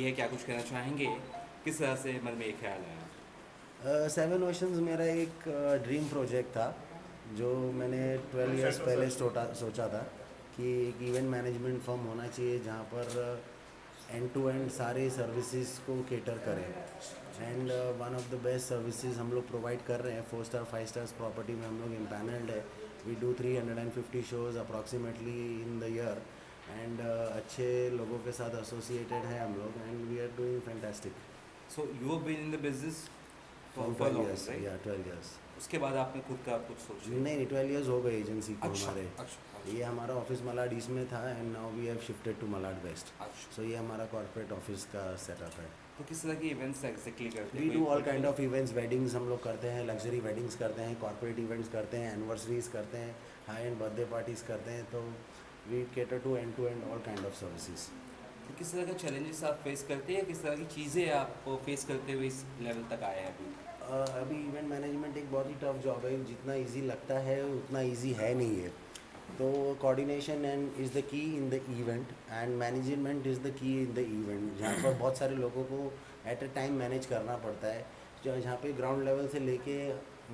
ये है क्या कुछ कहना चाहेंगे? किस तरह से मन में ये ख्याल आया? सेवन ओशंस मेरा एक ड्रीम uh, प्रोजेक्ट था जो मैंने 12 इयर्स पहले सोचा सोचा था कि एक इवेंट मैनेजमेंट फर्म होना चाहिए जहाँ पर एंड टू एंड सारे सर्विसेज़ को केटर करें। And one of the best services हम लोग प्रोवाइड कर रहे हैं four star five stars property में हम लोग इम्पैनल्ड है। We do three hundred and fifty shows approximately in the year and अच्छे लोगों के साथ एसोसिएटेड है हम लोग and we are doing fantastic so you have been in the business for twelve long years right या twelve years उसके बाद आपने खुद का कुछ सोचा नहीं नहीं ट्वेल्व ईयर्स हो गए एजेंसी को अच्छा हमारे। अच्छा ये हमारा ऑफ़िस मलाड ईस्ट में था and now we have shifted to Malad west अच्छा। सो ये हमारा कॉर्पोरेट ऑफ़िस का सेटअप है। तो किस तरह के इवेंट्स एग्जैक्टली करते हैं? We do all kind of events weddings हम लोग करते हैं लग्जरी वेडिंग्स करते हैं कॉर्पोरेट इवेंट्स करते हैं एनिवर्सरीज करते हैं हाई एंड बर्थडे पार्टीज़ करते हैं तो we cater to end to end all kind of services तो किस तरह के चैलेंजेस आप फेस करते हैं किस तरह की चीज़ें आप फेस करते हुए इस लेवल तक आए हैं अभी? अभी इवेंट मैनेजमेंट एक बहुत ही टफ जॉब है जितना इजी लगता है उतना इजी है नहीं है। तो coordination and is the key in the event and management is the key in the event जहाँ पर बहुत सारे लोगों को एट अ टाइम मैनेज करना पड़ता है। जहाँ पे ग्राउंड लेवल से लेके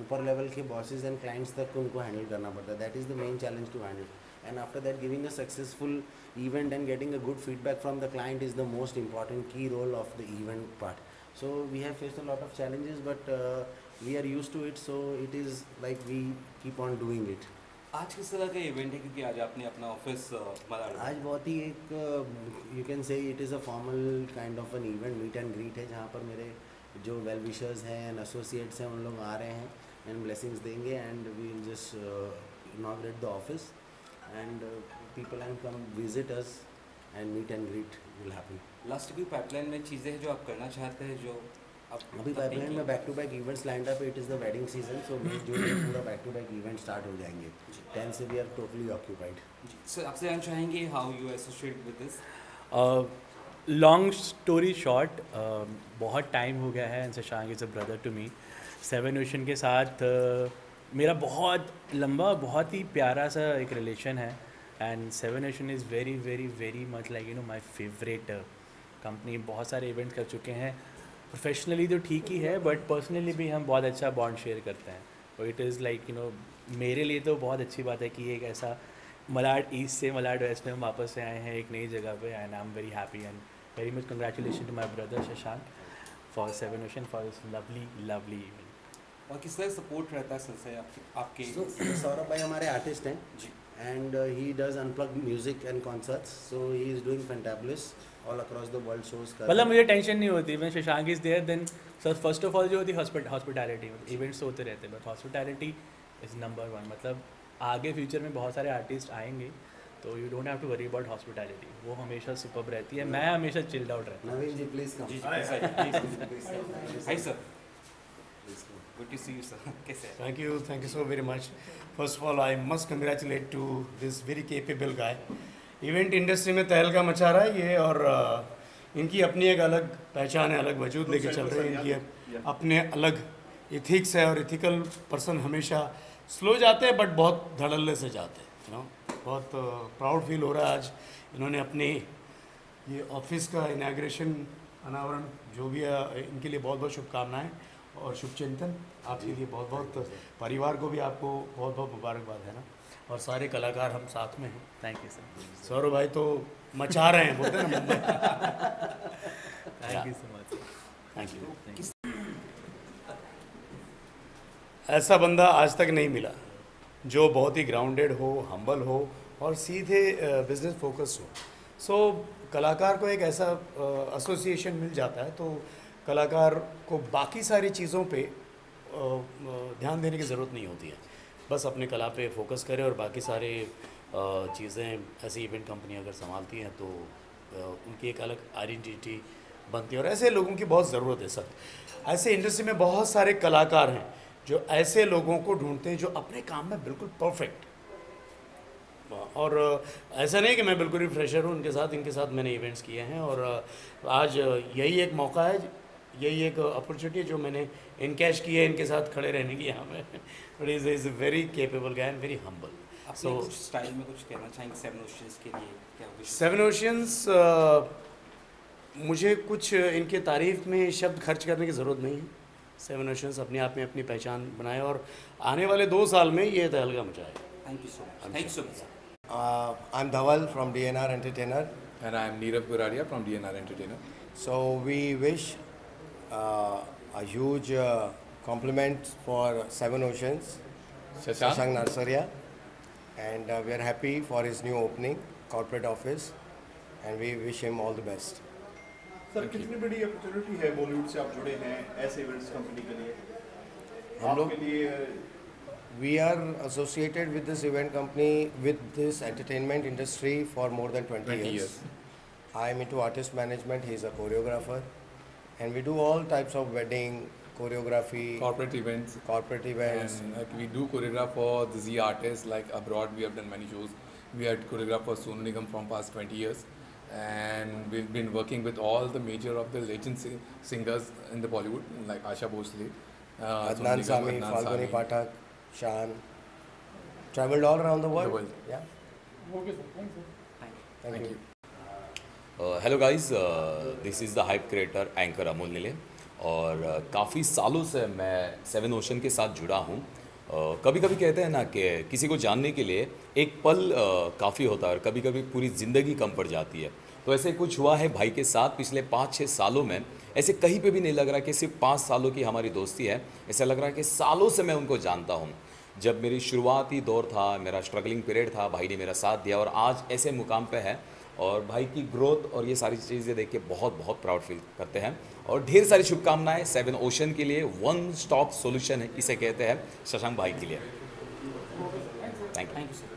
ऊपर लेवल के बॉसेस एंड क्लाइंट्स तक को उनको हैंडल करना पड़ता है। That is the main challenge to handle and after that giving a successful event and getting a good feedback from the client is the most important key role of the event part so we have faced a lot of challenges but uh, we are used to it so it is like we keep on doing it आज किस तरह का event है क्योंकि आज आपने अपना office Malad में- आज बहुत ही एक you can say it is a formal kind of an event meet and greet है जहाँ पर मेरे जो वेल विशर्स हैं एंड एसोसिएट्स हैं उन लोग आ रहे हैं एंड ब्लेसिंग्स देंगे and we will just inaugurate the office and people and come visit us and meet and greet will happen last की पाइपलाइन में चीज़ें हैं जो आप करना चाहते हैं जो आप अभी पाइपलाइन में back to back events lined up it is the wedding season so मई जून में पूरा back to back event start हो जाएँगे. टेन से we are totally occupied sir आपसे जानना चाहेंगे how you associate with this long story short बहुत टाइम हो गया है Shashank is a brother to me Seven Ocean के साथ uh, मेरा बहुत लंबा बहुत ही प्यारा सा एक रिलेशन है and Seven Ocean is very very very much like you know my favourite company बहुत सारे इवेंट कर चुके हैं। प्रोफेशनली तो ठीक ही है बट पर्सनली भी हम बहुत अच्छा बॉन्ड शेयर करते हैं। और it is like you know मेरे लिए तो बहुत अच्छी बात है कि एक ऐसा मलाड ईस्ट से मलाड वेस्ट में हम वापस से आए हैं, एक नई जगह पे and I am very happy and very much congratulation to my brother Shashank for Seven Ocean for this lovely lovely event और किस तरह सपोर्ट रहता है सर से आपके आपके So, सौरभ भाई हमारे आर्टिस्ट हैं। जी। Uh, he does unplugged music and concerts so he is doing fantabulous all across the world shows कर मतलब मुझे टेंशन नहीं होती मैं Shashank is there then sir first of all जो होती हॉस्पिटैलिटी इवेंट्स होते रहते हैं but hospitality is number one मतलब आगे फ्यूचर में बहुत सारे आर्टिस्ट आएँगे तो you don't have to worry about hospitality वो हमेशा सुपर रहती है। मैं हमेशा चिल्ड आउट रहता हूँ। टू सी यू सर कैसे हैं? Thank you, thank you so very much. First of all, I must congratulate to this very capable guy. Event industry में तहलका मचा रहा है ये और इनकी अपनी एक अलग पहचान है अलग वजूद लेके चल रहे हैं इनकी। अपने अलग इथिक्स है और इथिकल पर्सन हमेशा स्लो जाते हैं बट बहुत धड़ल्ले से जाते हैं यू नो बहुत प्राउड फील हो रहा है आज। इन्होंने अपने ये ऑफ़िस का इनाग्रेशन अनावरण जो भी है इनके लिए बहुत बहुत शुभकामनाएँ। और शुभचिंतन आपके लिए बहुत बहुत परिवार को भी आपको बहुत बहुत मुबारकबाद है ना? और सारे कलाकार हम साथ में हैं। थैंक यू सर सौरभ भाई तो मचा रहे हैं बोलते हैं ना thank you so much thank you ऐसा बंदा आज तक नहीं मिला जो बहुत ही ग्राउंडेड हो हम्बल हो और सीधे बिज़नेस फोकस हो। सो so, कलाकार को एक ऐसा एसोसिएशन मिल जाता है तो कलाकार को बाकी सारी चीज़ों पे ध्यान देने की ज़रूरत नहीं होती है। बस अपने कला पे फोकस करें और बाकी सारे चीज़ें ऐसी इवेंट कंपनी अगर संभालती हैं तो उनकी एक अलग आइडेंटिटी बनती है। और ऐसे लोगों की बहुत ज़रूरत है सर। ऐसे इंडस्ट्री में बहुत सारे कलाकार हैं जो ऐसे लोगों को ढूंढते हैं जो अपने काम में बिल्कुल परफेक्ट और ऐसा नहीं कि मैं बिल्कुल ही फ्रेशर हूँ, उनके साथ, इनके साथ मैंने इवेंट्स किए हैं और आज यही एक मौका है यही एक अपॉर्चुनिटी है जो मैंने इनकैश की है इनके साथ खड़े रहने की यहाँ में but is is very capable guy and very humble कुछ स्टाइल में कुछ कहना चाहेंगे सेवन ओशंस के लिए? क्या सेवन ओशियंस मुझे कुछ इनके तारीफ़ में शब्द खर्च करने की ज़रूरत नहीं है। सेवन ओशंस अपने आप में अपनी पहचान बनाए और आने वाले दो साल में ये तहलका मचाए। Thank you so much thank you so much Uh, I'm Dhaval from DNR Entertainer. And I'm Neerav Guraria from DNR Entertainer. So we wish uh, a huge uh, compliment for Seven Oceans, Shashank? Shashank Narsaria, and uh, we are happy for his new opening, corporate office, and we wish him all the best. Sir कितनी बड़ी opportunity है बॉलीवुड से आप जुड़े हैं ऐसे events company के लिए हम लोग- आपके लिए We are associated with this event company, with this entertainment industry for more than 20, 20 years. years. I am into artist management, he's a choreographer, and we do all types of wedding, choreography, Corporate events. corporate events. And like we do choreograph for the Z artists. Like abroad, we have done many shows. We had choreographed for Sonu Nigam from past 20 years, and we've been working with all the major of the legend sing- singers in the Bollywood, like Asha Bhosle, uh, Sonu Adnan Nigam, Sami, Adnan Falguni Sami. Pathak, Shan. Traveled all around the world. world. Yeah. Thank, Thank you. you. Hello guys this is the hype creator anchor Amol Neele और uh, काफ़ी सालों से मैं seven ocean के साथ जुड़ा हूँ। Uh, कभी कभी कहते हैं ना कि किसी को जानने के लिए एक पल uh, काफ़ी होता है और कभी कभी पूरी ज़िंदगी कम पड़ जाती है। तो ऐसे कुछ हुआ है भाई के साथ पिछले पाँच छः सालों में। ऐसे कहीं पे भी नहीं लग रहा कि सिर्फ़ पाँच सालों की हमारी दोस्ती है। ऐसा लग रहा है कि सालों से मैं उनको जानता हूँ। जब मेरी शुरुआती दौर था मेरा स्ट्रगलिंग पीरियड था भाई ने मेरा साथ दिया और आज ऐसे मुकाम पे है और भाई की ग्रोथ और ये सारी चीज़ें देख के बहुत बहुत प्राउड फील करते हैं। और ढेर सारी शुभकामनाएँ सेवन ओशन के लिए। वन स्टॉप सॉल्यूशन है इसे कहते हैं? शशांक भाई के लिए। Thank you